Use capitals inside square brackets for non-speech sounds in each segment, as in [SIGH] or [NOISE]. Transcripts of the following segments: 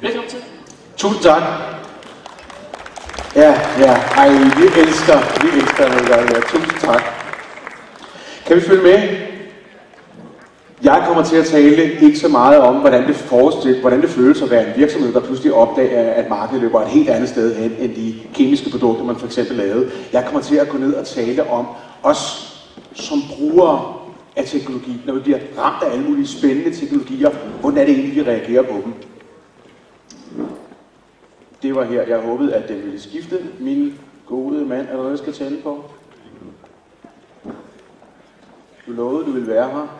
Velkommen til. Tusind tak. Ja, ja, ej, vi elsker, vi elsker når vi gør det her. Tusind tak. Kan vi følge med? Jeg kommer til at tale ikke så meget om, hvordan det, forestil, hvordan det føles at være en virksomhed, der pludselig opdager, at markedet løber et helt andet sted hen, end de kemiske produkter, man for eksempel lavede. Jeg kommer til at gå ned og tale om os som brugere af teknologi, når vi bliver ramt af alle mulige spændende teknologier, hvordan er det egentlig, vi reagerer på dem. Det var her, jeg håbede, at den ville skifte. Min gode mand, er der noget, jeg skal tale på? Du lovede, du ville være her.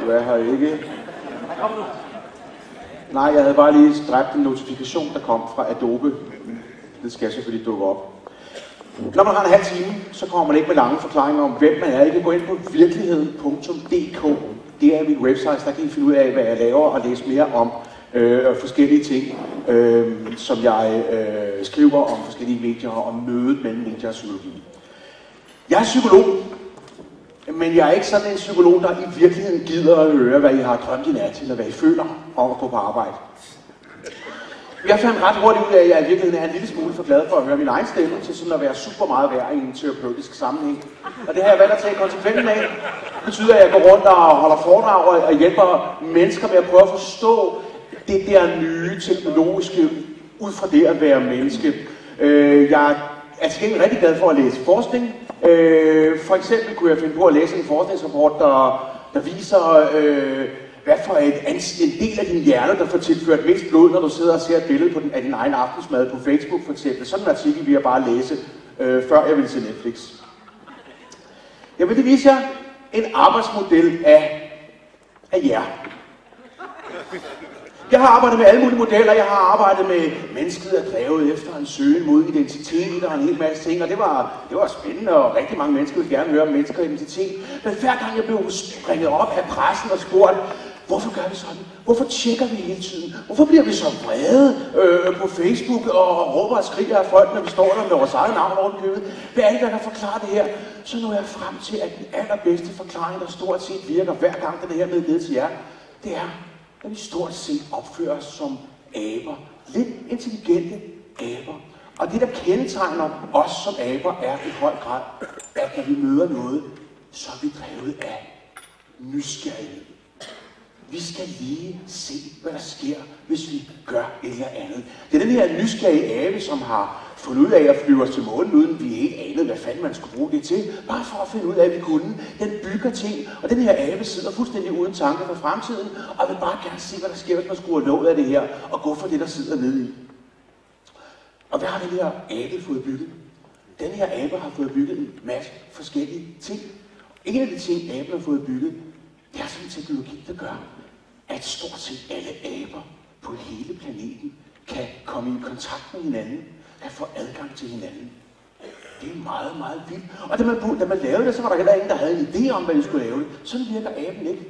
Du er her ikke. Nej, jeg havde bare lige dræbt en notifikation, der kom fra Adobe. Det skal selvfølgelig dukke op. Når man har en halv time, så kommer man ikke med lange forklaringer om, hvem man er. I kan gå ind på virkeligheden.dk. Det er mit website, der kan I finde ud af, hvad jeg laver og læse mere om øh, forskellige ting, øh, som jeg øh, skriver om forskellige medier og om mødet mellem medier og psykologi. Jeg er psykolog, men jeg er ikke sådan en psykolog, der i virkeligheden gider at høre, hvad I har drømt i nat, eller hvad I føler om at gå på arbejde. Jeg fandt ret hurtigt ud af, at jeg i virkeligheden er en lille smule for glad for at høre min egen stemme, til sådan at være super meget værd i en terapeutisk sammenhæng. Og det har jeg valgt at tage konsekvensen af. Det betyder, at jeg går rundt og holder foredrag og hjælper mennesker med at prøve at forstå det der nye teknologiske ud fra det at være menneske. Øh, jeg er til gengæld rigtig glad for at læse forskning. Øh, for eksempel kunne jeg finde på at læse en forskningsrapport, der, der viser, øh, hvad for et, en del af din hjerne, der får tilført mest blod, når du sidder og ser et billede på den, af din egen aftensmad på Facebook for eksempel. Sådan en artikel vil jeg bare læse, øh, før jeg vil se Netflix. Jeg vil det vise jer en arbejdsmodel af, af jer. Jeg har arbejdet med alle mulige modeller. Jeg har arbejdet med mennesket er drevet efter en søgen mod identitet og en hel masse ting. Og det var, det var spændende, og rigtig mange mennesker ville gerne høre om mennesker og identitet. Men hver gang jeg blev springet op af pressen og spurgt, hvorfor gør vi sådan? Hvorfor tjekker vi hele tiden? Hvorfor bliver vi så vrede øh, på Facebook og råber og skriger af folk, når vi står der med vores eget navn over købet? Hvad er det, der kan forklare det her? Så når jeg frem til, at den allerbedste forklaring, der stort set virker hver gang, den er her med til jer, det er, at vi stort set opfører os som aber. Lidt intelligente aber. Og det, der kendetegner os som aber, er i høj grad, at når vi møder noget, så er vi drevet af nysgerrighed. Vi skal lige se, hvad der sker, hvis vi gør et eller andet. Det er den her nysgerrige abe, som har fundet ud af at flyve os til månen, uden vi ikke anede, hvad fanden man skulle bruge det til. Bare for at finde ud af, at vi kunne. Den bygger ting, og den her abe sidder fuldstændig uden tanke for fremtiden, og vil bare gerne se, hvad der sker, hvis man skruer låget af det her, og gå for det, der sidder nede i. Og hvad har den her abe fået bygget? Den her abe har fået bygget en masse forskellige ting. En af de ting, aben har fået bygget, det er sådan en teknologi, der gør, at stort set alle aber på hele planeten kan komme i kontakt med hinanden, at få adgang til hinanden. Det er meget, meget vildt. Og da man, da man lavede det, så var der heller ingen, der havde en idé om, hvad de skulle lave det. Sådan virker aben ikke.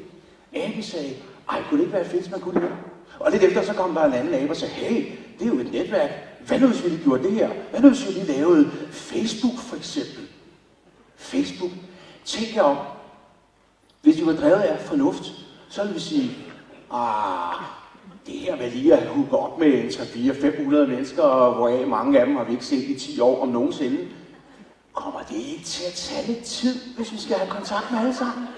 Aben sagde, ej, kunne det ikke være fedt, hvis man kunne det? Og lidt efter, så kom der en anden abe og sagde, hey, det er jo et netværk. Hvad nu, hvis vi lige gjorde det her? Hvad nu, hvis vi lige lavede Facebook, for eksempel? Facebook. Tænk jer om, hvis vi var drevet af fornuft, så ville vi sige, ah, det her med lige at hugge op med 3-4-500 mennesker, hvoraf mange af dem har vi ikke set i 10 år om nogensinde, kommer det ikke til at tage lidt tid, hvis vi skal have kontakt med alle sammen?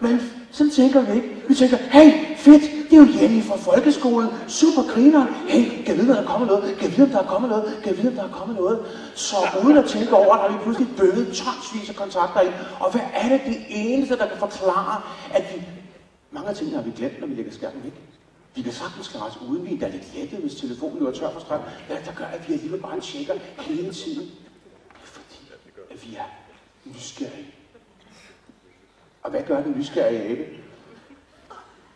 Men sådan tænker vi ikke. Vi tænker, hey, fedt, det er jo Jenny fra folkeskolen, super griner. Hey, kan vide, om der er kommet noget? Kan vide, om der er kommet noget? Kan vide, om der er kommet noget? Så uden at tænke over, der har vi pludselig bøvet tonsvis af kontakter ind. Og hvad er det det eneste, der kan forklare, at vi... Mange af tingene har vi glemt, når vi lægger skærmen væk. Vi kan sagtens klare os uden, vi er da lidt lette, hvis telefonen løber tør for strøm. Hvad der gør, at vi alligevel bare tjekker hele tiden? Det er fordi, at vi er nysgerrige. Og hvad gør den nysgerrige abe?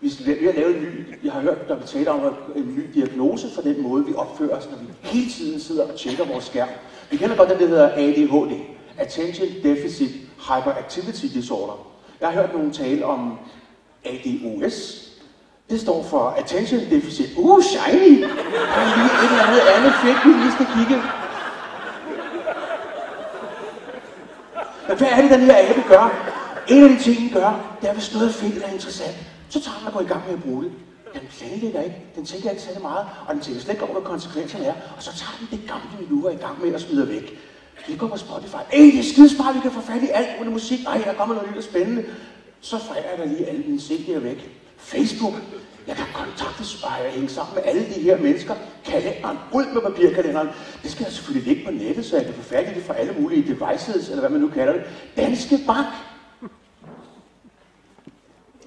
Vi, skal, vi har lavet en ny, jeg har hørt, der vi taler om en ny diagnose for den måde, vi opfører os, når vi hele tiden sidder og tjekker vores skærm. Vi kender godt den, der hedder ADHD, Attention Deficit Hyperactivity Disorder. Jeg har hørt nogen tale om ADOS. Det står for Attention Deficit. Uh, shiny! Der er lige et eller andet andet fedt, vi lige skal kigge. Men hvad er det, den her abe gør? En af de ting, den gør, det er, hvis noget er fedt eller interessant, så tager man og går i gang med at bruge det. Den planlægger ikke, den tænker ikke særlig meget, og den tænker slet ikke over, hvad konsekvenserne er, og så tager den det gamle, vi nu er i gang med at smide væk. Vi går på Spotify. Ej, det er skidesmart, vi kan få fat i alt under musik. Ej, der kommer noget nyt og spændende. Så fejrer jeg da lige alle mine CD'er væk. Facebook. Jeg kan kontaktes og hænge sammen med alle de her mennesker. Kalenderen. Ud med papirkalenderen. Det skal jeg selvfølgelig ligge på nettet, så jeg kan få fat i det fra alle mulige devices, eller hvad man nu kalder det. Danske Bank.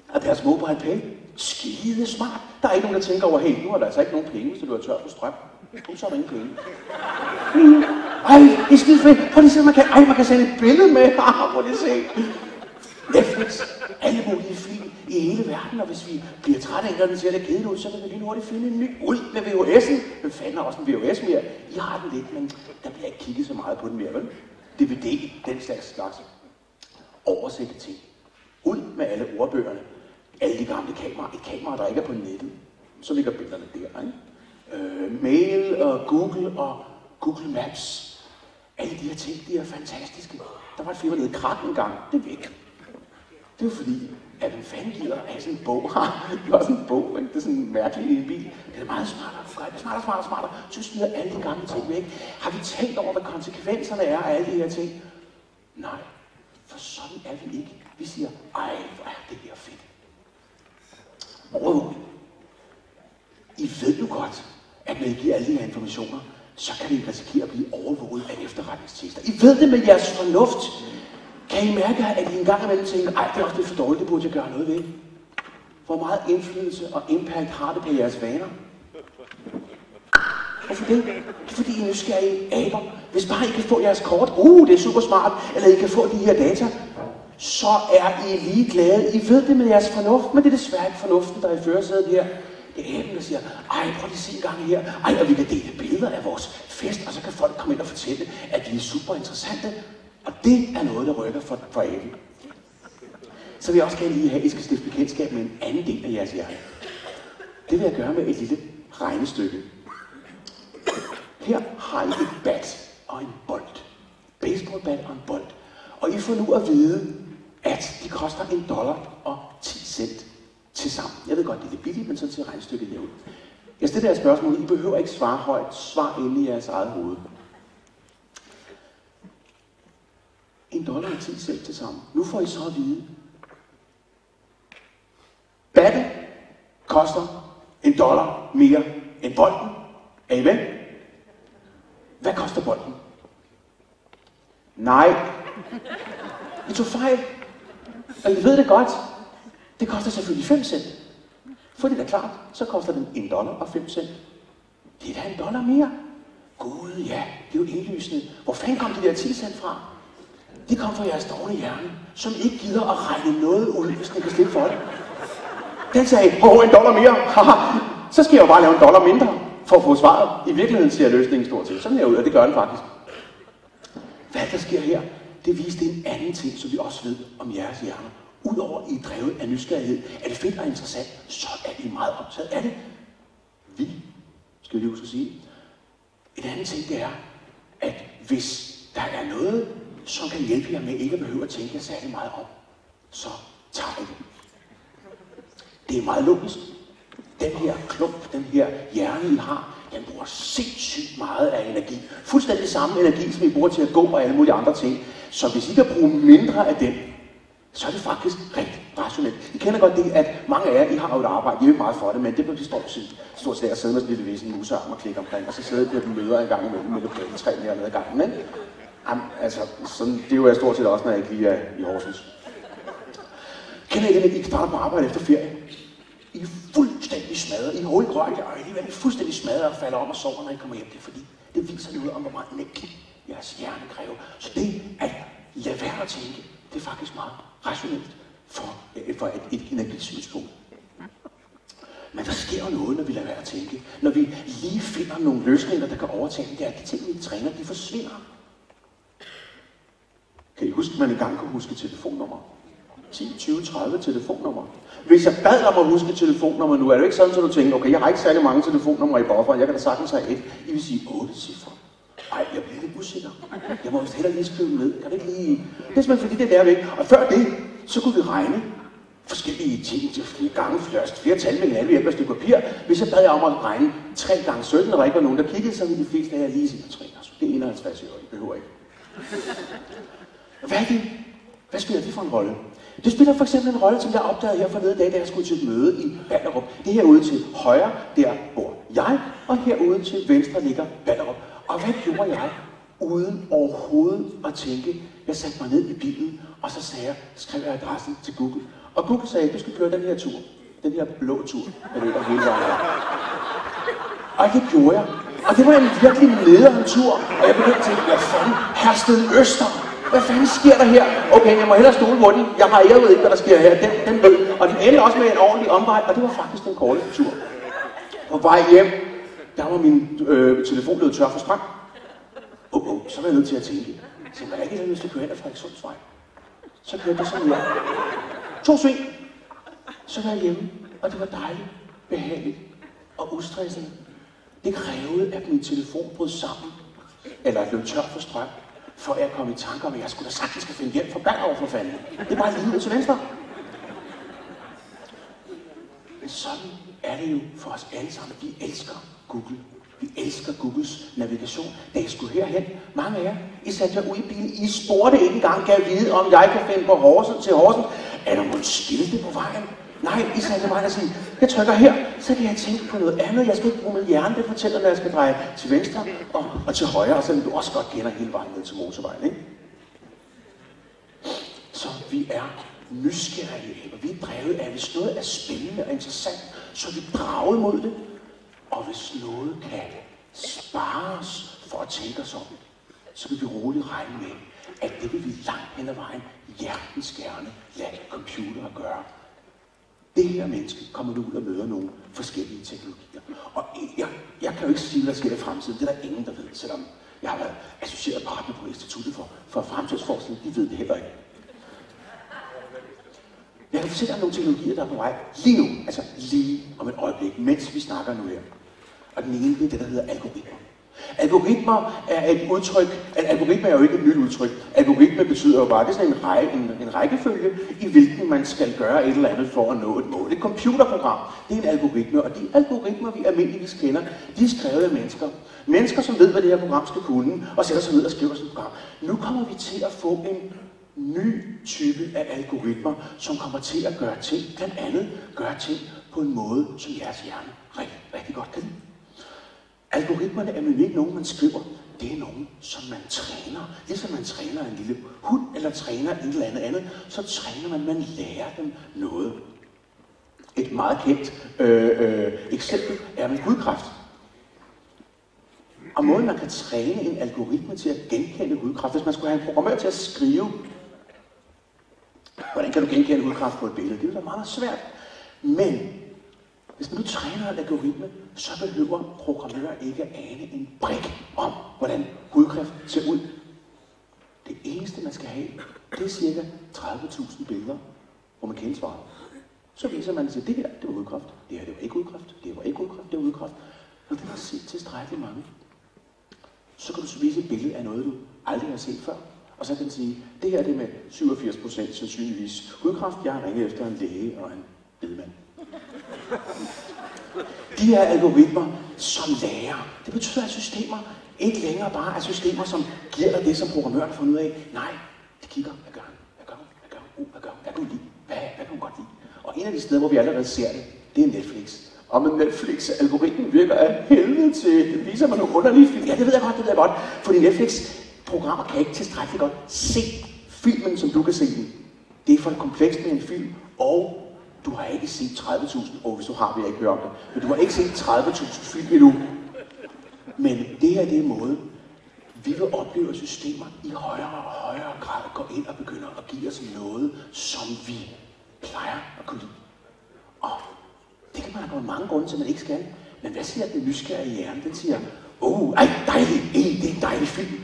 Og deres mobile pay. Skide smart. Der er ikke nogen, der tænker over, hey, nu er der altså ikke nogen penge, hvis du er tør på strøm. Nu så er der ingen penge. Mm. Ej, det er skide fedt. Prøv lige at se, man kan, ej, man kan sende et billede med. [LAUGHS] Ah, prøv lige at se. Netflix, alle mulige film i hele verden, og hvis vi bliver trætte af, når den ser lidt kedeligt ud, så vil vi lige hurtigt finde en ny ud med VHS'en. Hvem fanden har også en VHS mere? I har den lidt, men der bliver ikke kigget så meget på den mere, vel? DVD, den slags slags. Oversætte ting. Ud med alle ordbøgerne. Alle de gamle kameraer. Et kamera, der ikke er på nettet. Så ligger billederne der, ikke? Øh, mail og Google og Google Maps. Alle de her ting, de er fantastiske. Der var et firma, der hed Krak engang. Det er væk. Det er fordi, at en fanden gider at have sådan en bog. det er også en bog, ikke? det er sådan en mærkelig lille bil. Det er meget smartere, du gør det smartere, smartere, smartere. Så smider alle de gamle ting væk. Har vi tænkt over, hvad konsekvenserne er af alle de her ting? Nej, for sådan er vi ikke. Vi siger, ej, hvor er det her fedt. Overvågning. I ved jo godt, at når I giver alle de her informationer, så kan vi risikere at blive overvåget af efterretningstjenester. I ved det med jeres fornuft. Kan I mærke, at I engang imellem tænker, ej, det er også lidt for dårligt, det burde jeg gøre noget ved? Hvor meget indflydelse og impact har det på jeres vaner? Hvorfor det? Det er fordi, I er nysgerrige aber. Hvis bare I kan få jeres kort, uh, det er super smart, eller I kan få de her data, så er I lige glade. I ved det med jeres fornuft, men det er desværre ikke fornuften, der er i førersædet her. Det er aben, der siger, ej, prøv lige at se en gang her. Ej, og vi kan dele billeder af vores fest, og så kan folk komme ind og fortælle, at de er super interessante. Og det er noget, der rykker for, for alle. Så vil jeg også gerne lige have, at I skal stifte bekendtskab med en anden del af jeres hjerne. Det vil jeg gøre med et lille regnestykke. Her har I et bat og en bold. Baseballbat og en bold. Og I får nu at vide, at de koster en dollar og 10 cent til sammen. Jeg ved godt, det er lidt billigt, men sådan ser regnestykket her ud. Jeg stiller jer spørgsmål. I behøver ikke svare højt. Svar ind i jeres eget hoved. En dollar og 10 cent til sammen. Nu får I så at vide. Batte koster en dollar mere end bolden. Er I med? Hvad koster bolden? Nej. I tog fejl. Og I ved det godt. Det koster selvfølgelig 5 cent. For det er klart, så koster den 1 dollar og 5 cent. Det er da en dollar mere. Gud, ja, det er jo indlysende. Hvor fanden kom de der 10 cent fra? De kom fra jeres dårlige hjerne, som ikke gider at regne noget ud, hvis den kan slippe for det. Den sagde, åh, en dollar mere. så skal jeg jo bare lave en dollar mindre, for at få svaret. I virkeligheden ser løsningen stort set sådan her ud, og det gør den faktisk. Hvad der sker her, det viste en anden ting, som vi også ved om jeres hjerner. Udover I er drevet af nysgerrighed, er det fedt og interessant, så er I meget optaget af det. Vi, skal vi lige huske at sige. En anden ting, det er, at hvis der er noget, som kan hjælpe jer med ikke at behøve at tænke jer særlig meget om, så tager I det. Det er meget logisk. Den her klump, den her hjerne, I har, den bruger sindssygt meget af energi. Fuldstændig samme energi, som I bruger til at gå og alle mulige andre ting. Så hvis I kan bruge mindre af den, så er det faktisk rigtig rationelt. I kender godt det, at mange af jer, I har jo et arbejde, I er meget for det, men det bliver stort, stort set at sidde med sådan en lille væsen musearm og klikke omkring, og så sidde på de møder en gang imellem med lokale tre nede ad gangen, ikke? Jamen, altså, sådan, det er jo jeg stort set også, når jeg ikke lige er i Horsens. Kender I det, at I starter på arbejde efter ferie? I er fuldstændig smadret. I har ikke rørt jer, og I er fuldstændig smadret og falder om og sover, når I kommer hjem. Det er fordi, det viser noget om, hvor meget energi jeres hjerne kræver. Så det at lade være at tænke, det er faktisk meget rationelt for, øh, for et, et energisynspunkt. Men der sker jo noget, når vi lader være at tænke. Når vi lige finder nogle løsninger, der kan overtage det, er, at de ting, vi træner, de forsvinder. Kan I huske, at man engang kunne huske telefonnummer? 10, 20, 30 telefonnummer. Hvis jeg bad om at huske telefonnummer nu, er det ikke sådan, at du tænker, okay, jeg har ikke særlig mange telefonnumre i bufferen, jeg kan da sagtens have et. I vil sige 8 cifre. Ej, jeg bliver lidt usikker. Jeg må vist heller lige skrive ned. Kan det ikke lige... Det er simpelthen fordi, det lærer vi ikke. Og før det, så kunne vi regne forskellige ting til flere gange, først. flere tal med hinanden ved hjælp af et stykke papir. Hvis jeg bad jer om at regne 3 gange 17, og der ikke var nogen, der kiggede, så ville de fleste af jer lige sige 3 gange Det er 51 år, I behøver ikke. Hvad er det? Hvad spiller det for en rolle? Det spiller for eksempel en rolle, som jeg opdagede her forleden dag, da jeg skulle til et møde i Ballerup. Det her ude til højre, der bor jeg, og herude til venstre ligger Ballerup. Og hvad gjorde jeg? Uden overhovedet at tænke. Jeg satte mig ned i bilen, og så sagde jeg, skrev jeg adressen til Google. Og Google sagde, du skal køre den her tur. Den her blå tur, der løber hele vejen. Og det gjorde jeg. Og det var en virkelig nederen tur. Og jeg begyndte at tænke, hvad fanden, Hersted Øster, hvad fanden sker der her? Okay, jeg må hellere stole på den. Jeg har jeg ved ikke, hvad der sker her. Den, den ved. Og den endte også med en ordentlig omvej, og det var faktisk den korte tur. På vej hjem, der var min øh, telefon blevet tør for strøm. Oh, oh, så var jeg nødt til at tænke. Så var jeg ikke nødt til at køre hen ad Frederikssundsvej? Så kørte jeg sådan her. To sving. Så var jeg hjemme, og det var dejligt, behageligt og ustresset. Det krævede, at min telefon brød sammen, eller blev tør for strøm, før jeg kom i tanke om, at jeg skulle da sagtens skal finde hjælp for over for fanden. Det er bare lige ud til venstre. Men sådan er det jo for os alle sammen. Vi elsker Google. Vi elsker Googles navigation. Da jeg skulle herhen, mange af jer, I satte jer ud i bilen. I spurgte ikke engang, kan jeg vide, om jeg kan finde på Horsen til Horsen. Er der måske skilte på vejen? Nej, I sagde til mig at sige, jeg trykker her, så kan jeg tænke på noget andet. Jeg skal ikke bruge min hjerne, det fortæller, når jeg skal dreje til venstre og, og til højre, og så du også godt kender hele vejen ned til motorvejen. Ikke? Så vi er nysgerrige, og vi er drevet af, hvis noget er spændende og interessant, så er vi draget mod det. Og hvis noget kan spare os for at tænke os om, så kan vi roligt regne med, at det vil vi langt hen ad vejen hjertens gerne lade computere gøre det her menneske kommer nu ud og møder nogle forskellige teknologier. Og jeg, jeg kan jo ikke sige, hvad der sker i fremtiden. Det er der ingen, der ved, selvom jeg har været associeret partner på Instituttet for, for Fremtidsforskning. De ved det heller ikke. Jeg kan fortælle dig nogle teknologier, der er på vej lige nu, altså lige om et øjeblik, mens vi snakker nu her. Og den ene, det er det, der hedder algoritmer. Algoritmer er et udtryk, at algoritme er jo ikke et nyt udtryk. Algoritme betyder jo bare, det er sådan en, række, en, en rækkefølge, i hvilken man skal gøre et eller andet for at nå et mål. Et computerprogram, det er en algoritme, og de algoritmer, vi almindeligvis kender, de er skrevet af mennesker. Mennesker, som ved, hvad det her program skal kunne, og sætter sig ned og skriver sådan et program. Nu kommer vi til at få en ny type af algoritmer, som kommer til at gøre ting, blandt andet gøre ting på en måde, som jeres hjerne rigtig, rigtig godt kan lide. Algoritmerne er nemlig ikke nogen, man skriver. Det er nogen, som man træner. Ligesom man træner en lille hund, eller træner et eller andet andet, så træner man, man lærer dem noget. Et meget kendt øh, øh, eksempel er med hudkræft. Og måden, man kan træne en algoritme til at genkende hudkræft, hvis man skulle have en programmør til at skrive, hvordan kan du genkende hudkræft på et billede? Det er da meget svært. Men hvis man nu træner en algoritme, så behøver programmører ikke at ane en brik om, hvordan hudkræft ser ud. Det eneste, man skal have, det er cirka 30.000 billeder, hvor man kan svare. Så viser man, at det her, det var hudkræft. Det her, det var ikke hudkræft. Det var ikke hudkræft, det var hudkræft. Når det har set tilstrækkeligt mange, så kan du så vise et billede af noget, du aldrig har set før. Og så kan du sige, det her det er med 87% sandsynligvis hudkræft. Jeg har ringet efter en læge og en bedemand. De her algoritmer, som lærer, det betyder, at systemer ikke længere bare er systemer, som giver dig det, som programmøren har fundet ud af. Nej, de kigger, hvad gør han? Hvad gør hun? Hvad gør hun? Uh, hvad gør hun? Hvad kan hun lide? Hvad, hvad kan hun godt lide? Og en af de steder, hvor vi allerede ser det, det er Netflix. Og med Netflix, algoritmen virker af helvede til. Det viser mig nogle underlige film. Ja, det ved jeg godt, det ved jeg godt. Fordi Netflix-programmer kan ikke tilstrækkeligt godt se filmen, som du kan se den. Det er for komplekst med en film, og du har ikke set 30.000, og hvis du har, vil jeg ikke høre om det, men du har ikke set 30.000 film endnu. Men det her, det er måden, vi vil opleve, at systemer i højere og højere grad går ind og begynder at give os noget, som vi plejer at kunne lide. Og det kan man have mange grunde til, at man ikke skal. Men hvad siger den nysgerrige hjerne? Den siger, åh, oh, ej, dejlig, ej, det er en dejlig film.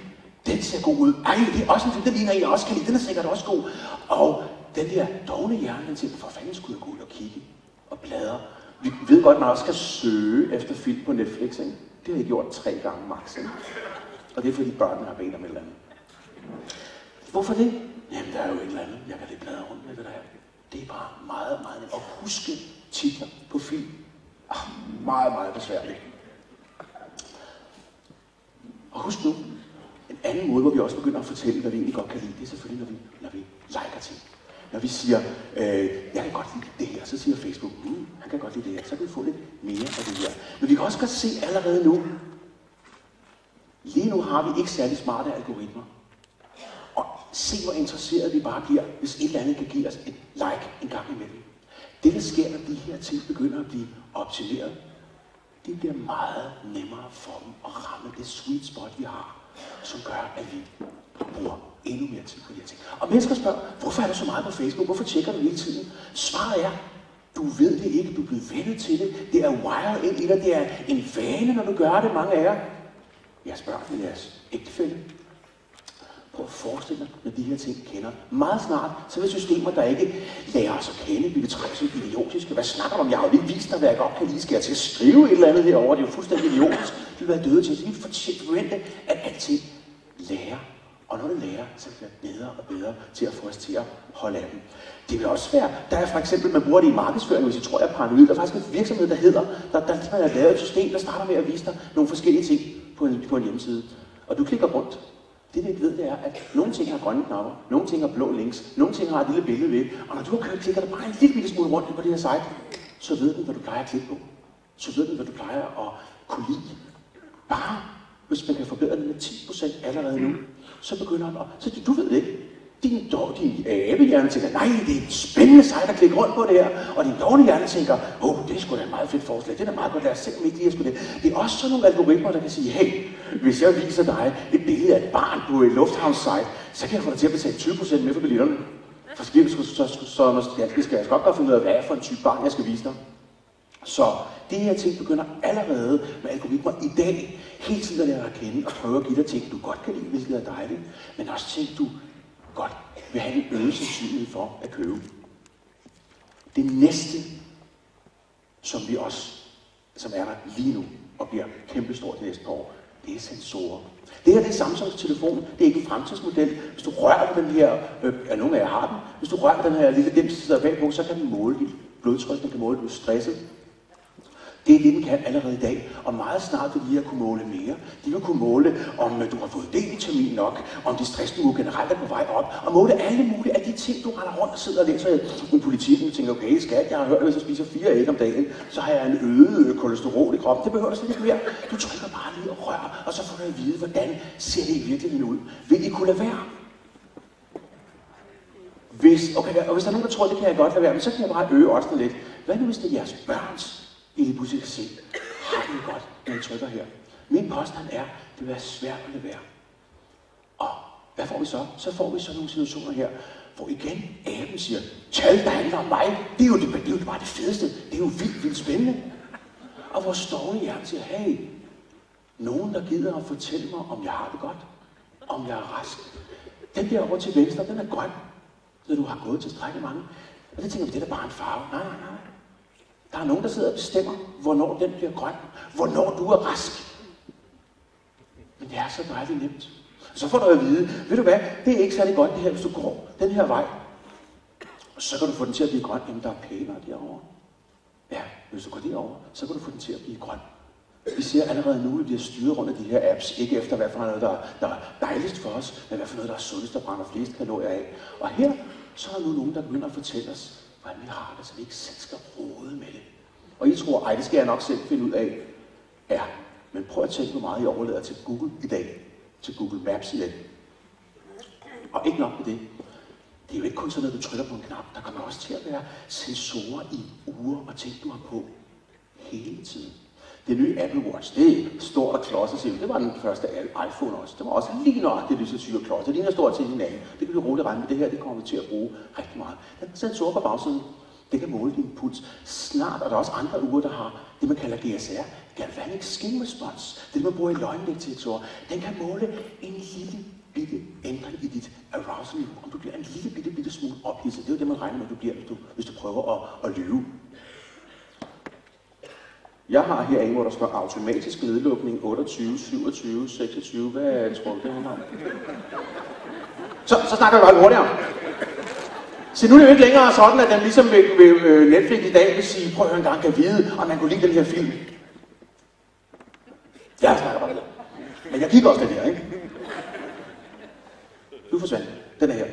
Den ser god ud. Ej, det er også en film, den ligner en, jeg også kan lide. Den er sikkert også god. Og den der dogne hjerne, den siger, for fanden skulle jeg gå ud og kigge og bladre. Vi ved godt, at man også skal søge efter film på Netflix, ikke? Det har jeg gjort tre gange max, ikke? Og det er fordi børnene har bedt om et eller andet. Hvorfor det? Jamen, der er jo et eller andet. Jeg kan lige bladre rundt med det der. Det er bare meget, meget nemt. Og huske titler på film. Ah, meget, meget besværligt. Og husk nu, en anden måde, hvor vi også begynder at fortælle, hvad vi egentlig godt kan lide, det er selvfølgelig, når vi, når vi liker ting. Når vi siger, øh, jeg kan godt lide det her, så siger Facebook, mm, han kan godt lide det her, så kan vi få lidt mere af det her. Men vi kan også godt se allerede nu, lige nu har vi ikke særlig smarte algoritmer. Og se, hvor interesseret vi bare bliver, hvis et eller andet kan give os et like en gang imellem. Det, der sker, når de her ting begynder at blive optimeret, det bliver meget nemmere for dem at ramme det sweet spot, vi har, som gør, at vi bruger endnu mere tid på de her ting. Og mennesker spørger, hvorfor er du så meget på Facebook? Hvorfor tjekker du hele tiden? Svaret er, du ved det ikke, du er blevet vennet til det. Det er wired ind i dig, det er en vane, når du gør det, mange af jer. Jeg spørger med jeres ægtefælde. Prøv at forestille dig, når de her ting kender. Meget snart, så vil systemer, der ikke lærer os at kende, vi betragter som idiotiske. Hvad snakker du om? Jeg har jo lige vist dig, hvad jeg godt kan lide. Skal jeg til at skrive et eller andet herovre? Det er jo fuldstændig idiotisk. Du vil være døde til. Så vi forvente, at alting lærer. Og når det lærer, så bliver det bedre og bedre til at få os til at holde af dem. Det vil også være, der er for eksempel, man bruger det i markedsføring, hvis I tror, jeg er paranoid. Der er faktisk en virksomhed, der hedder, der, der, der har lavet et system, der starter med at vise dig nogle forskellige ting på en, på en hjemmeside. Og du klikker rundt, det, det ved, det er, at nogle ting har grønne knapper, nogle ting har blå links, nogle ting har et lille billede ved, og når du har kørt, klikker der bare en lille bitte smule rundt på det her site, så ved den, hvad du plejer at klikke på. Så ved den, hvad du plejer at kunne lide. Bare hvis man kan forbedre det med 10% allerede nu, så begynder han at... Så du ved det ikke. Din, dog, din abehjerne tænker, nej, det er et spændende sejt at klikke rundt på det her. Og din dårlige hjerne tænker, åh, oh, det er sgu da et meget fedt forslag. Det er da meget godt, lad os se, om ikke lige det. Det er også sådan nogle algoritmer, der kan sige, hey, hvis jeg viser dig et billede af et barn på et lufthavnssite, så kan jeg få dig til at betale 20% mere for billetterne. For så, så, så, så, så jeg skal jeg så, så, så, så, så, så, så, for en så, barn, jeg skal vise så, Så så det her ting begynder allerede med algoritmer i dag hele tiden at lære at kende og prøve at give dig ting, du godt kan lide, hvilket er dejligt, men også ting, du godt vil have en øget sandsynlighed for at købe. Det næste, som vi også, som er der lige nu og bliver kæmpestort næste år, det er sensorer. Det her det er Samsungs telefon. Det er ikke en fremtidsmodel. Hvis du rører ved den her, øh, ja, nogle af jer har den, hvis du rører ved den her lille dims, der sidder bagpå, så kan den måle dit blodtryk, den kan måle, at du er stresset, det er det, den kan allerede i dag. Og meget snart vil de her kunne måle mere. De vil kunne måle, om du har fået D-vitamin nok, om dit stressniveau generelt er på vej op, og måle alle mulige af de ting, du render rundt og sidder og læser i politikken og tænker, okay, skat, jeg har hørt, at hvis jeg spiser fire æg om dagen, så har jeg en øget øh, kolesterol i kroppen. Det behøver du slet ikke mere. Du trykker bare lige og rører, og så får du at vide, hvordan ser det i virkeligheden ud. Vil I kunne lade være? Hvis, okay, og hvis der er nogen, der tror, det kan jeg godt lade være, men så kan jeg bare øge oddsene lidt. Hvad nu, hvis det er jeres børns i lige pludselig kan se, har det godt, når jeg trykker her. Min påstand er, det vil være svært at lade være. Og hvad får vi så? Så får vi så nogle situationer her, hvor igen aben siger, tal, der handler om mig, det er, jo det, det er jo bare det fedeste, det er jo vildt, vildt spændende. Og hvor står i hjertet siger, hey, nogen, der gider at fortælle mig, om jeg har det godt, om jeg er rask. Den der over til venstre, den er grøn, så du har gået til strække mange. Og det tænker vi, det er da bare en farve. Nej, nej, nej. Der er nogen, der sidder og bestemmer, hvornår den bliver grøn. Hvornår du er rask. Men det er så dejligt nemt. Så får du at vide, ved du hvad, det er ikke særlig godt det her, hvis du går den her vej. Og så kan du få den til at blive grøn, jamen der er pænere derovre. Ja, hvis du går derover, så kan du få den til at blive grøn. Vi ser allerede nu, at vi bliver styret rundt af de her apps, ikke efter hvad for noget, der, der er dejligst for os, men hvad for noget, der er sundest og brænder flest kalorier af. Og her, så er der nu nogen, der begynder at fortælle os, hvordan vi har det, så vi ikke selv skal rode med det. Og I tror, ej, det skal jeg nok selv finde ud af. Ja, men prøv at tænke, hvor meget I overlader til Google i dag. Til Google Maps i dag. Og ikke nok med det. Det er jo ikke kun sådan noget, du trykker på en knap. Der kommer også til at være sensorer i uger og ting, du har på hele tiden. Det nye Apple Watch, det er stort og klodset. Det var den første iPhone også. Det var også lige nøjagtigt lige så syg og klodset. Det ligner stort til hinanden. Det kan vi roligt regne med. Det her, det kommer vi til at bruge rigtig meget. Den sensor på bagsiden, det kan måle din puls. Snart er der også andre uger, der har det, man kalder GSR, Galvanic Skin Response. Det, man bruger i løgndetektorer. Den kan måle en lille bitte ændring i dit arousal niveau. Om du bliver en lille bitte, bitte smule ophidset. Det er jo det, man regner med, du bliver, hvis du, hvis du prøver at, at lyve. Jeg har herinde, en, hvor der står automatisk nedlukning 28, 27, 26. Hvad tror du, det handler om? Så, så snakker vi bare hurtigere. Så nu er det jo ikke længere sådan, at den ligesom ved, ved øh, Netflix i dag vil sige, prøv at høre en gang, kan vide, om man kunne lide den her film. Jeg snakker bare det. Men jeg kigger også den her, ikke? Du forsvandt den er her.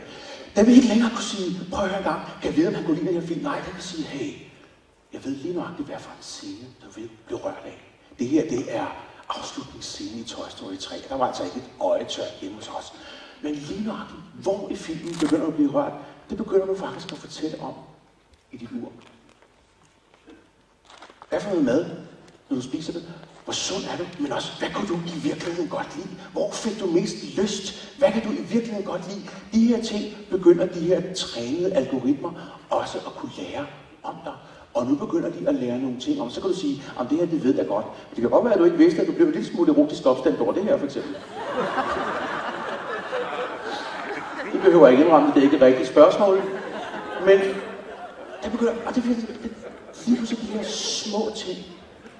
Den vil ikke længere kunne sige, prøv at høre en gang, kan vide, om han kunne lide den her film? Nej, den vil sige, hey, jeg ved lige nøjagtigt, hvad for en scene, du vil blive rørt af. Det her, det er afslutningsscenen i Toy Story 3. Der var altså ikke et øje tør hjemme hos os. Men lige nøjagtigt, hvor i filmen begynder at blive rørt, det begynder du faktisk at fortælle om i dit ur. Hvad for noget mad, når du spiser det? Hvor sund er du? Men også, hvad kunne du i virkeligheden godt lide? Hvor fik du mest lyst? Hvad kan du i virkeligheden godt lide? De her ting begynder de her trænede algoritmer også at kunne lære om dig. Og nu begynder de at lære nogle ting om. Så kan du sige, om det her, det ved jeg godt. Det kan godt være, at du ikke vidste, at du blev en lille smule erotisk opstemt over det her, for eksempel. Det behøver ikke indrømme, det er ikke et rigtigt spørgsmål. Men det begynder, og det, bliver lige pludselig de her små ting,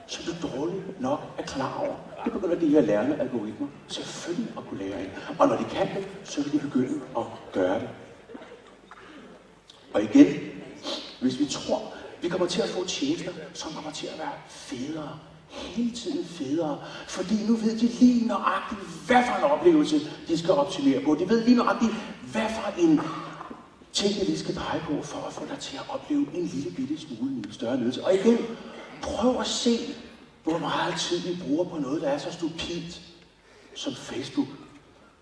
som du dårligt nok er klar over. Det begynder de her lærende algoritmer selvfølgelig at kunne lære ind. Og når de kan det, så vil de begynde at gøre det. Og igen, hvis vi tror, vi kommer til at få tjenester, som kommer til at være federe, hele tiden federe, fordi nu ved de lige nøjagtigt, hvad for en oplevelse de skal optimere på. De ved lige nøjagtigt, hvad for en ting, de skal pege på, for at få dig til at opleve en lille bitte smule en større nydelse. Og igen, prøv at se, hvor meget tid vi bruger på noget, der er så stupidt som Facebook.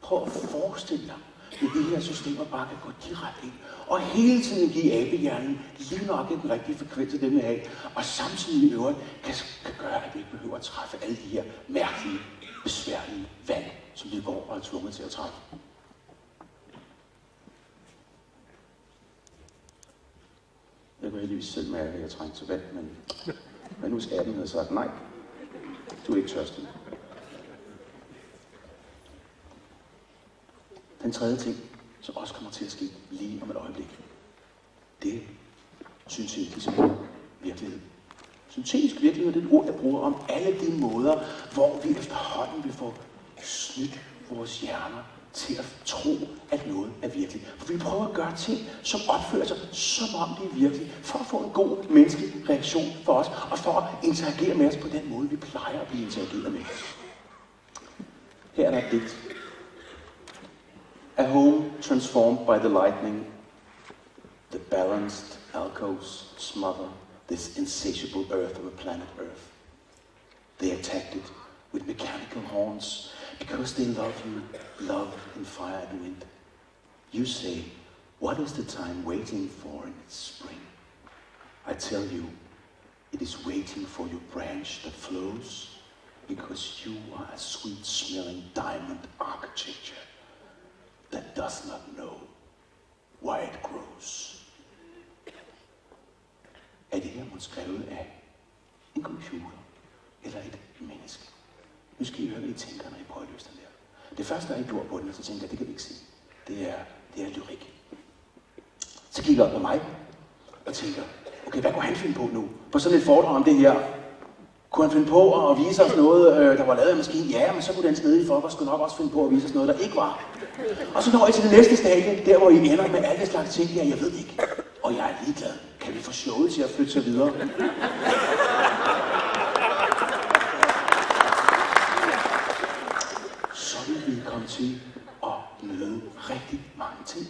Prøv at forestille dig, i de her systemer bare kan gå direkte ind og hele tiden give abehjernen lige nok den rigtige frekvens af den vil og samtidig i øvrigt kan, kan gøre, at vi ikke behøver at træffe alle de her mærkelige, besværlige valg, som vi går og er tvunget til at træffe. Jeg kunne heldigvis selv mærke, at jeg trængte til vand, men, men nu skal den have sagt nej. Du er ikke tørstig. Den tredje ting, som også kommer til at ske lige om et øjeblik, det synes jeg ligesom virkelighed. Syntetisk virkelighed er det ord, jeg bruger om alle de måder, hvor vi efterhånden vil få snydt vores hjerner til at tro, at noget er virkeligt. For vi prøver at gøre ting, som opfører sig, som om det er virkeligt, for at få en god menneskelig reaktion for os, og for at interagere med os på den måde, vi plejer at blive interageret med. Her er der et digt. A home transformed by the lightning, the balanced alcoves smother this insatiable earth of a planet Earth. They attacked it with mechanical horns because they love you, love in fire and wind. You say, what is the time waiting for in its spring? I tell you, it is waiting for your branch that flows because you are a sweet-smelling diamond architecture that does not know why it grows. Er det her måske skrevet af en computer eller et menneske? Nu skal I høre, hvad I tænker, når I prøver at løse den der. Det første, jeg gjorde på den, så tænkte jeg, det kan vi ikke se. Det er, det er lyrik. Så kigger jeg op på mig og tænker, okay, hvad kunne han finde på nu? På sådan et foredrag om det her, kunne han finde på at vise os noget, øh, der var lavet af maskinen? Ja, men så kunne den snedige folk skulle nok også finde på at vise os noget, der ikke var. Og så når I til det næste stadie, der hvor I ender med alle slags ting, ja, jeg ved ikke. Og jeg er ligeglad. Kan vi få showet til at flytte sig videre? Så vil vi komme til at møde rigtig mange ting.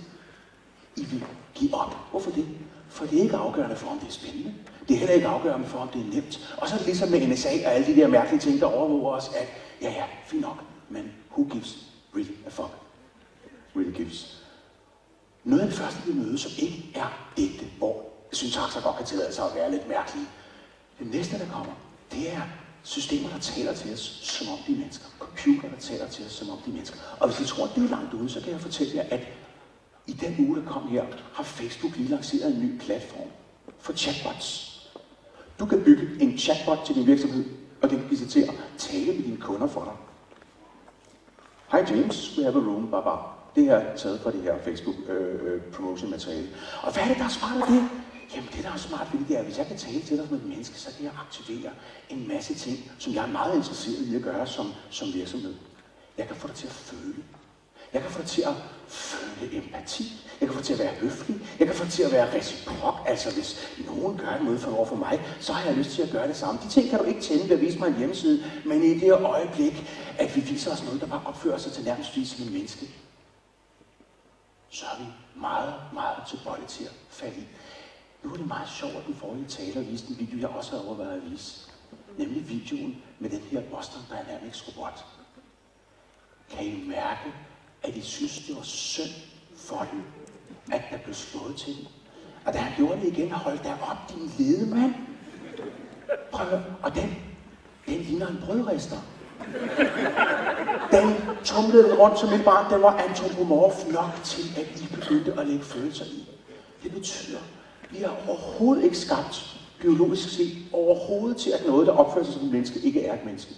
I vil give op. Hvorfor det? For det er ikke afgørende for, om det er spændende. Det er heller ikke afgørende for, om det er nemt. Og så er det ligesom med NSA og alle de der mærkelige ting, der overvåger os, at ja, ja, fint nok, men who gives really a fuck? Really gives. Noget af det første, vi møder, som ikke er ægte, hvor syntakser godt kan tillade sig at være lidt mærkelige. Det næste, der kommer, det er systemer, der taler til os, som om de er mennesker. Computer, der taler til os, som om de er mennesker. Og hvis I tror, at det er langt ude, så kan jeg fortælle jer, at i den uge, der kom her, har Facebook lige lanceret en ny platform for chatbots. Du kan bygge en chatbot til din virksomhed, og den kan give sig til at tale med dine kunder for dig. Hi James, we have a room, baba. Det her er taget fra det her Facebook øh, øh, promotion materiale. Og hvad er det, der er smart af det? Jamen det, der er smart ved det, det er, at hvis jeg kan tale til dig som et menneske, så kan jeg aktivere en masse ting, som jeg er meget interesseret i at gøre som, som virksomhed. Jeg kan få dig til at føle. Jeg kan få dig til at føle empati. Jeg kan få til at være høflig. Jeg kan få til at være reciprok. Altså hvis nogen gør noget for over for mig, så har jeg lyst til at gøre det samme. De ting kan du ikke tænde ved at vise mig en hjemmeside, men i det øjeblik, at vi viser os noget, der bare opfører sig til nærmest som en menneske, så er vi meget, meget tilbøjelige til at falde i. Nu er det meget sjovt, at den forrige taler viste en video, jeg også har overvejet at vise. Nemlig videoen med den her Boston Dynamics robot. Kan I mærke, at de synes, det var synd for dem, at der blev slået til dem? Og da han gjorde det igen, hold da op, din lede mand. Prøv Og den, den ligner en brødrester. Den tumlede rundt som et barn, den var antropomorf nok til, at de begyndte at lægge følelser i. Det betyder, at vi har overhovedet ikke skabt biologisk set overhovedet til, at noget, der opfører sig som et menneske, ikke er et menneske.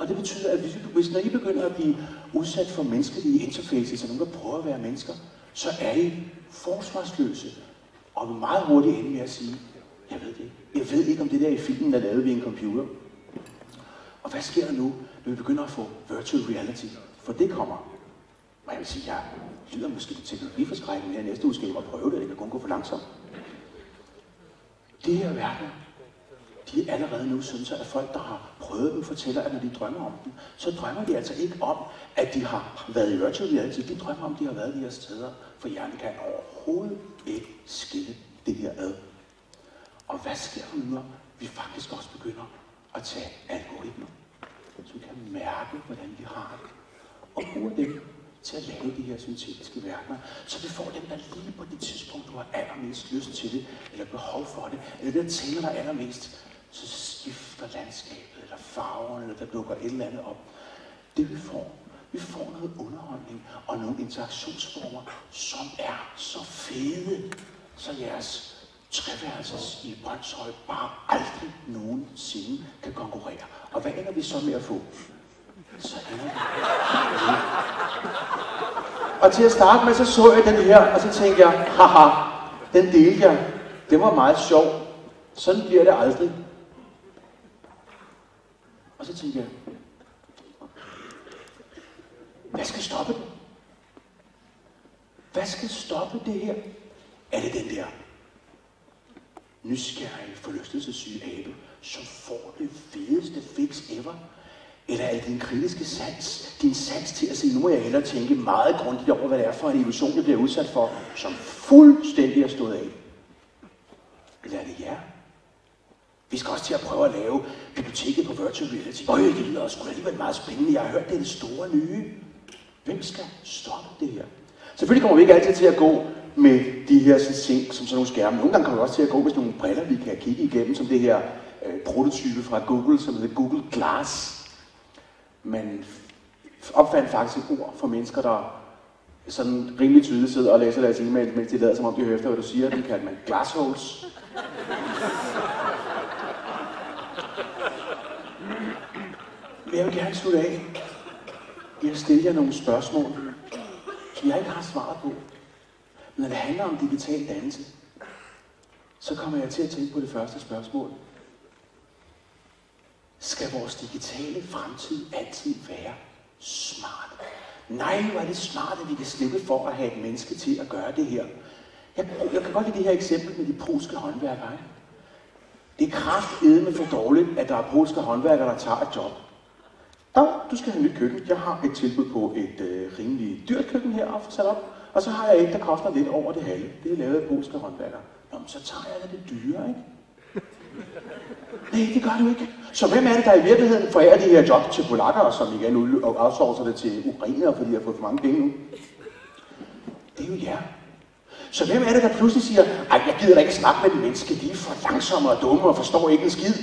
Og det betyder, at hvis, hvis når I begynder at blive udsat for menneskelige interfaces, så nogen, der prøver at være mennesker, så er I forsvarsløse. Og vi meget hurtigt ende med at sige, jeg ved det Jeg ved ikke, om det der i filmen er lavet ved en computer. Og hvad sker der nu, når vi begynder at få virtual reality? For det kommer. Og jeg vil sige, jeg lyder måske til teknologiforskrækken her næste uge, skal jeg prøve det, det kan kun gå for langsomt. Det her verden, de allerede nu synes, at folk, der har prøvet dem, fortæller, at når de drømmer om dem, så drømmer de altså ikke om, at de har været i virtual reality. De drømmer om, at de har været de her steder, for hjernen kan overhovedet ikke skille det her ad. Og hvad sker der nu, når vi faktisk også begynder at tage algoritmer, som kan mærke, hvordan vi har det, og bruge dem til at lave de her syntetiske værker, så vi får dem, der lige på det tidspunkt, du har allermest lyst til det, eller behov for det, eller det, der tænder dig allermest, så skifter landskabet, eller farverne, eller der dukker et eller andet op. Det vi får, vi får noget underholdning og nogle interaktionsformer, som er så fede, så jeres treværelses i Brøndshøj bare aldrig nogensinde kan konkurrere. Og hvad ender vi så med at få? Så ender vi Og til at starte med, så så jeg den her, og så tænkte jeg, haha, den delte jeg. Det var meget sjov. Sådan bliver det aldrig. Og så tænkte jeg, hvad skal stoppe det? Hvad skal stoppe det her? Er det den der nysgerrige, forlystelsessyge abe, som får det fedeste fix ever? Eller er det din kritiske sans, din sans til at sige, nu må jeg hellere tænke meget grundigt over, hvad det er for en illusion, jeg bliver udsat for, som fuldstændig er stået af? Eller er det jer? Vi skal også til at prøve at lave biblioteket på virtual reality. Øj, det lyder også alligevel meget spændende. Jeg har hørt, det er det store nye. Hvem skal stoppe det her? Selvfølgelig kommer vi ikke altid til at gå med de her ting, som sådan nogle skærme. Nogle gange kommer vi også til at gå med sådan nogle briller, vi kan kigge igennem, som det her øh, prototype fra Google, som hedder Google Glass. Man opfandt faktisk et ord for mennesker, der sådan rimelig tydeligt sidder og læser deres e-mail, mens de lader som om de hører efter, hvad du siger. Det kalder man glassholes. Men jeg vil gerne slutte af. Jeg stiller jer nogle spørgsmål, som jeg ikke har svaret på. Men når det handler om digital dannelse, så kommer jeg til at tænke på det første spørgsmål. Skal vores digitale fremtid altid være smart? Nej, hvor er det smart, at vi kan slippe for at have et menneske til at gøre det her. Jeg, jeg kan godt lide det her eksempel med de polske håndværkere. Det er kraftedme for dårligt, at der er polske håndværkere, der tager et job. Nå, du skal have nyt køkken. Jeg har et tilbud på et øh, rimelig dyrt køkken her at få sat op. Og så har jeg et, der koster lidt over det halve. Det er lavet af polske håndværkere. Nå, men så tager jeg det dyre, ikke? [LAUGHS] Nej, det gør du ikke. Så hvem er det, der i virkeligheden forærer de her job til polakker, som igen outsourcer det til ukrainer, fordi de har fået for mange penge nu? Det er jo jer. Så hvem er det, der pludselig siger, ej, jeg gider da ikke snakke med de mennesker, de er for langsomme og dumme og forstår ikke en skid.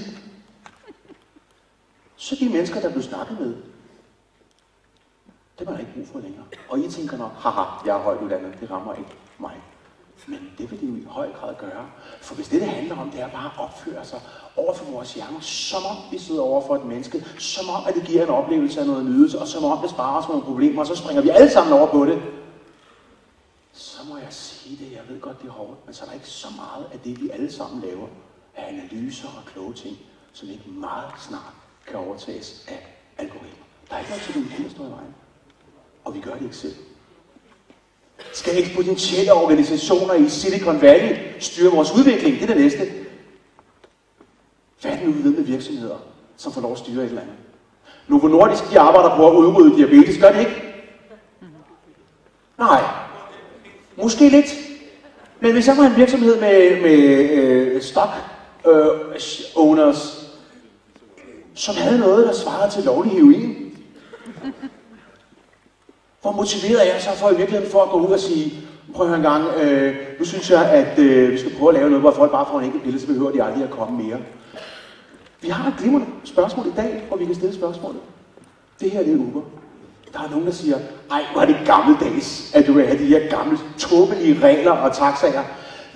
Så de mennesker, der blev snakket med, det var der ikke brug for længere. Og I tænker nok, haha, jeg er højt uddannet, det rammer ikke mig. Men det vil det jo i høj grad gøre. For hvis det, det handler om, det er bare at opføre sig over for vores hjerner, som om vi sidder over for et menneske, som om, at det giver en oplevelse af noget nydelse, og som om det sparer os nogle problemer, og så springer vi alle sammen over på det. Så må jeg sige det, jeg ved godt, det er hårdt, men så er der ikke så meget af det, vi alle sammen laver, af analyser og kloge ting, som ikke meget snart kan overtages af algoritmer. Der er ikke noget til, at vi står i vejen. Og vi gør det ikke selv. Skal eksponentielle organisationer i Silicon Valley styre vores udvikling? Det er det næste. Hvad er det nu, ved med virksomheder, som får lov at styre et eller andet? Novo Nordisk, de arbejder på at udrydde diabetes, gør det ikke? Nej. Måske lidt. Men hvis jeg var en virksomhed med, med øh, stock øh, owners, som havde noget, der svarede til lovlig heroin, hvor motiveret er jeg så for i virkeligheden for at gå ud og sige, prøv at høre en gang, øh, nu synes jeg, at øh, vi skal prøve at lave noget, hvor folk bare får en enkelt billede, så behøver de aldrig at komme mere. Vi har et glimrende spørgsmål i dag, hvor vi kan stille spørgsmålet. Det her det er Uber. Der er nogen, der siger, ej, hvor er det gammeldags, at du vil have de her gamle, tåbelige regler og taxaer.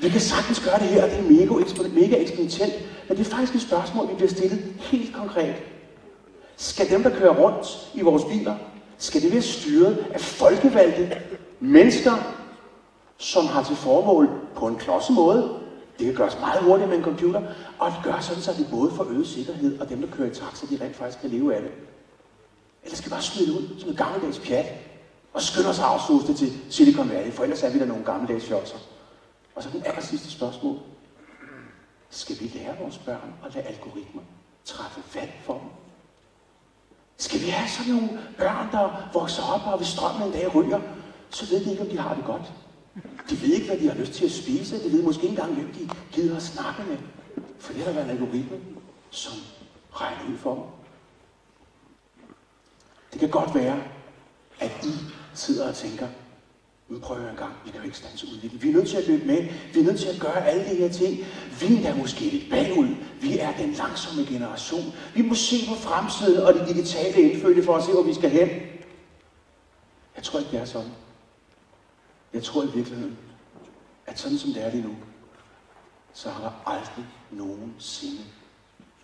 Vi kan sagtens gøre det her, og det er mega, mega eksponentielt, men det er faktisk et spørgsmål, vi bliver stillet helt konkret. Skal dem, der kører rundt i vores biler, skal det være styret af folkevalgte mennesker, som har til formål på en klodset måde, det kan gøres meget hurtigt med en computer, og det gør sådan, så det både får øget sikkerhed, og dem, der kører i taxa, de rent faktisk kan leve af det. Eller skal vi bare smide det ud som et gammeldags pjat, og skynde os at det til Silicon Valley, for ellers er vi der nogle gammeldags fjolser. Og så den aller sidste spørgsmål. Skal vi lære vores børn at lade algoritmer træffe valg for dem? Skal vi have sådan nogle børn, der vokser op og ved strømmen en dag ryger, så ved de ikke, om de har det godt. De ved ikke, hvad de har lyst til at spise. De ved måske ikke engang, hvem de gider at snakke med. For det har været en algoritme, som regner ud for dem. Det kan godt være, at I sidder og tænker, nu prøver jeg en gang, vi kan jo ikke stanse udviklingen. Vi er nødt til at løbe med. Vi er nødt til at gøre alle de her ting. Vi er måske lidt bagud. Vi er den langsomme generation. Vi må se på fremtiden og det digitale indfødte for at se, hvor vi skal hen. Jeg tror ikke, det er sådan. Jeg tror i virkeligheden, at sådan som det er lige nu, så har der aldrig nogensinde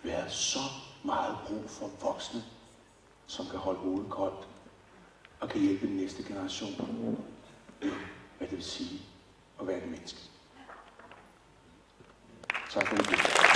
været så meget brug for voksne, som kan holde hovedet koldt og kan hjælpe den næste generation hvad det vil sige at være et menneske. Tak for det.